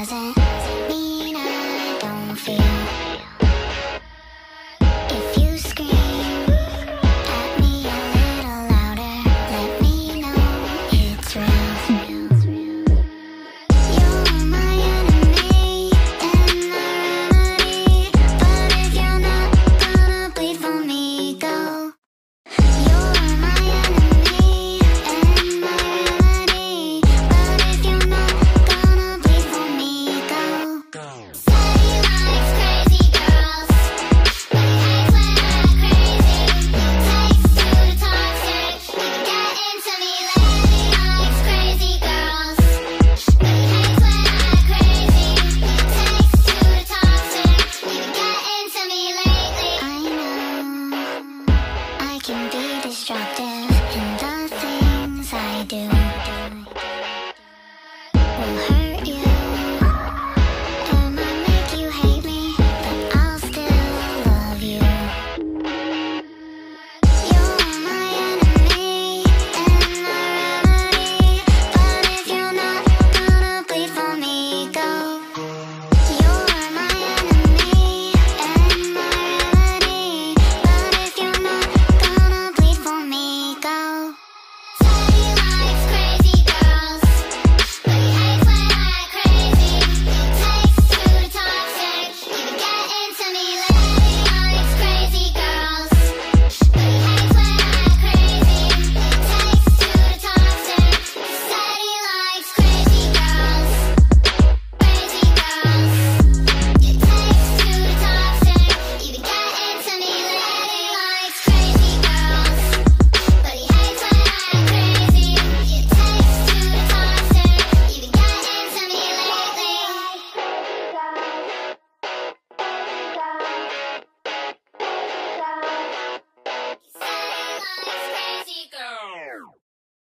doesn't And in the things I do